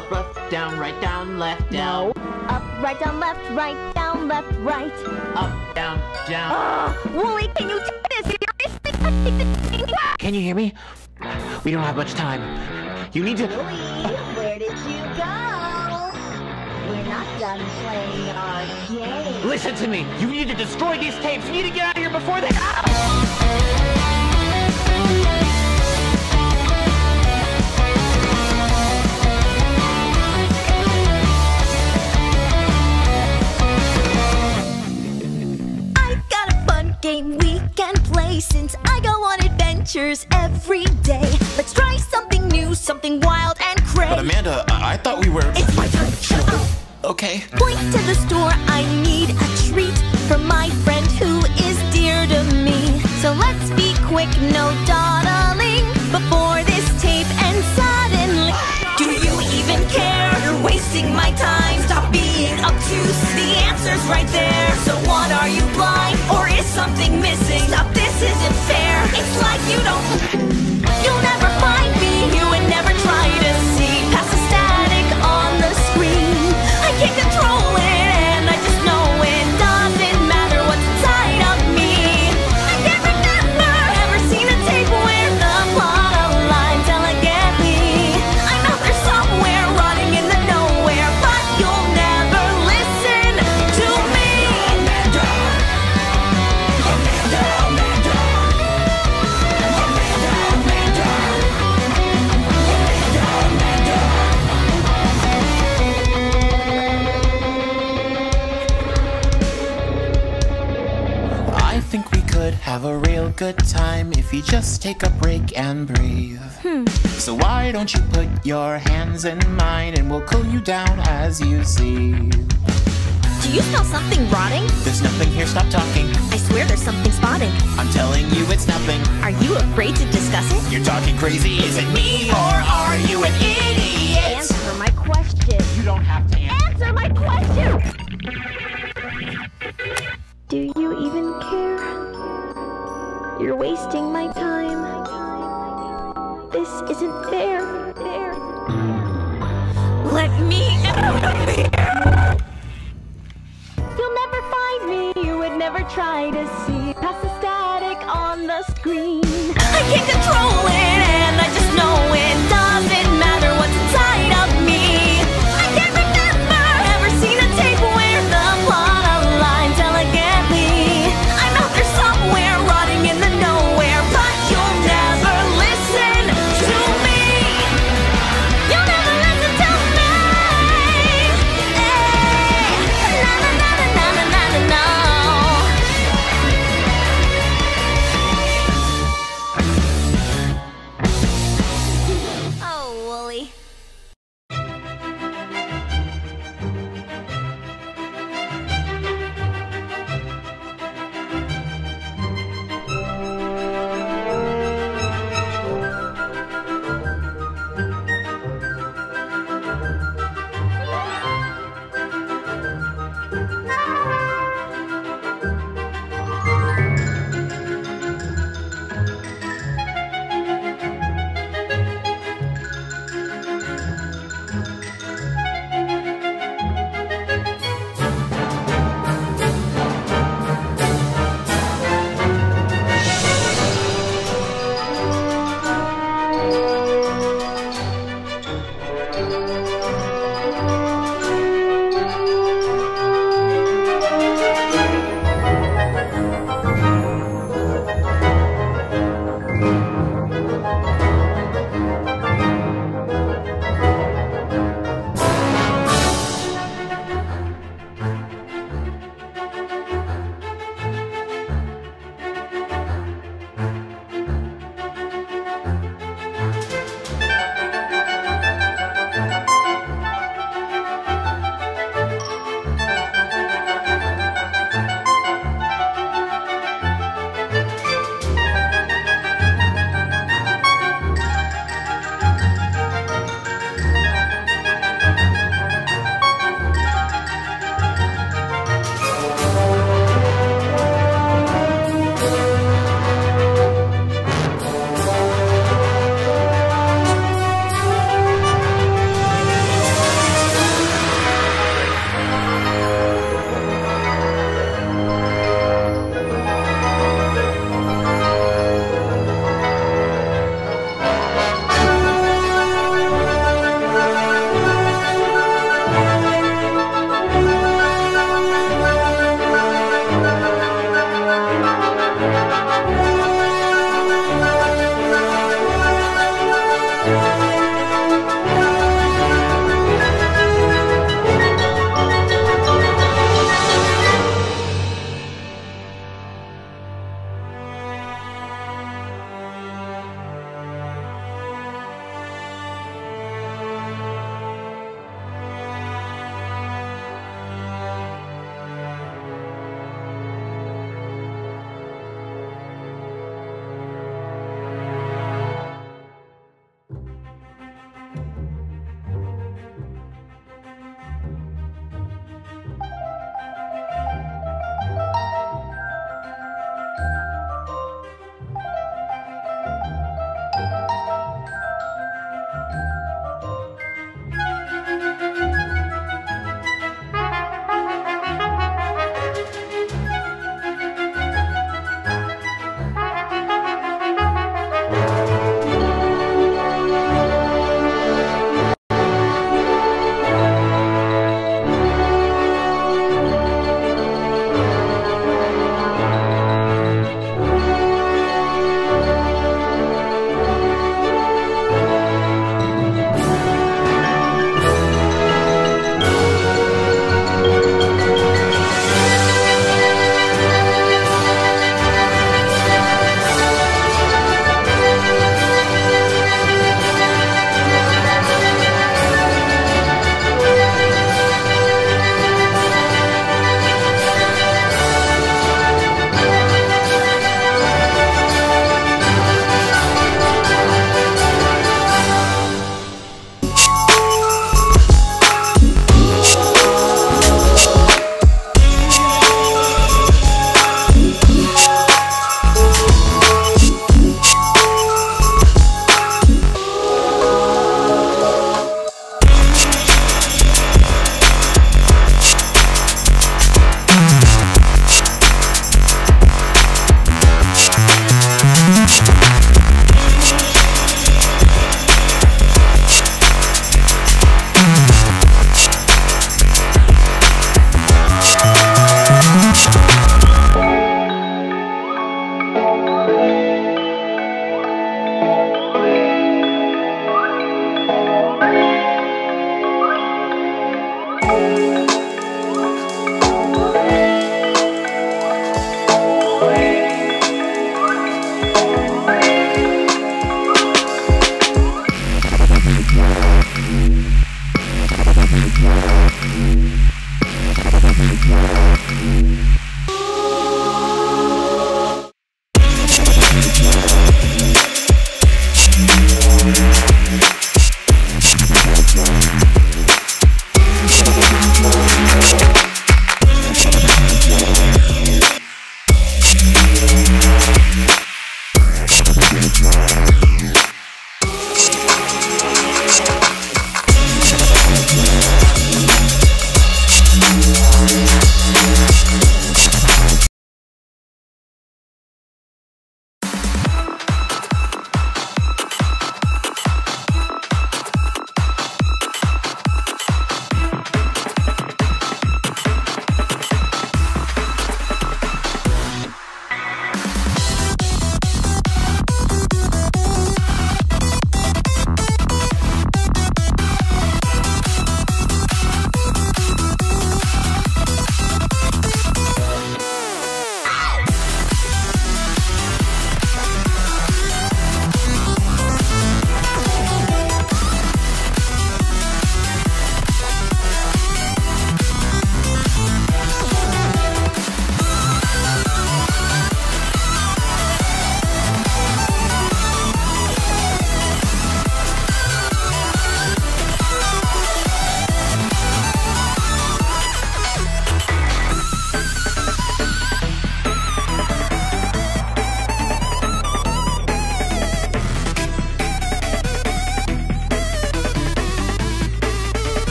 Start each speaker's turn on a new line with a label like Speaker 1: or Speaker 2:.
Speaker 1: up, left, down, right, down, left, down. No. Up, right, down, left, right, down, left, right.
Speaker 2: Up, down, down.
Speaker 1: Ugh, Wooly, can you take this?
Speaker 2: Can you hear me? We don't have much time. You need to.
Speaker 1: Wooly, where did you go? We're not done playing our game.
Speaker 2: Listen to me. You need to destroy these tapes. You need to get out of here before they.
Speaker 1: Since I go on adventures every day. Let's try something new, something wild and crazy. But.
Speaker 3: Amanda, I, I thought we were.
Speaker 1: It's my turn. Shut up.
Speaker 3: Okay.
Speaker 1: Point to the store, I need a treat for my friend who is dear to me. So let's be quick, no dawdling before this tape ends suddenly. Do you even care? You're wasting my time. Stop being obtuse. The answer's right there. So what are you blind? Something missing? Stop, this isn't fair. It's like you don't.
Speaker 3: Could have a real good time if you just take a break and breathe. Hmm. So why don't you put your hands in mine and we'll cool you down as you see.
Speaker 1: Do you smell something rotting?
Speaker 3: There's nothing here, stop talking.
Speaker 1: I swear there's something spotting.
Speaker 3: I'm telling you it's nothing.
Speaker 1: Are you afraid to discuss it?
Speaker 3: You're talking crazy, is it me or are you an idiot?
Speaker 1: Answer my question.
Speaker 2: You don't have to answer.
Speaker 1: Answer my question! Do you even care? Wasting my time. This isn't fair. Fair. Let me out of here! You'll never find me. You would never try to see past the static on the screen. I can't control it, and I just know it